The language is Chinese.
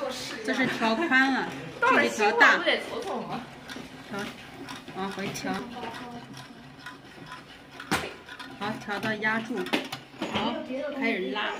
就是这。是调宽了，这个调大。不？调，往回调。好，调到压住。好，开始拉。